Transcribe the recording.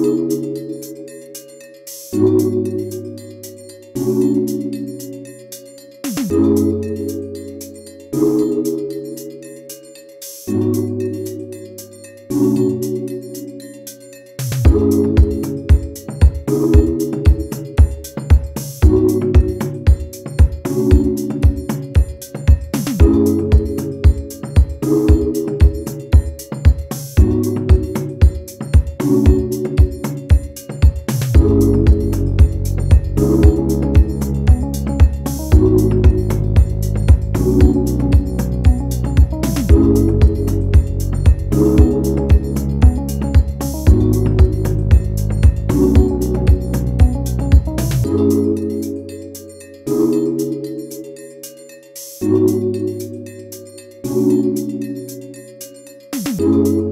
Thank you. you